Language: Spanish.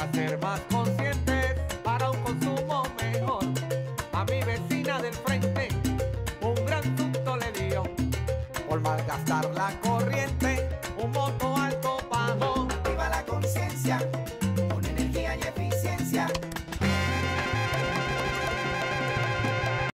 a ser más conscientes para un consumo mejor. A mi vecina del frente un gran susto le dio por malgastar la corriente.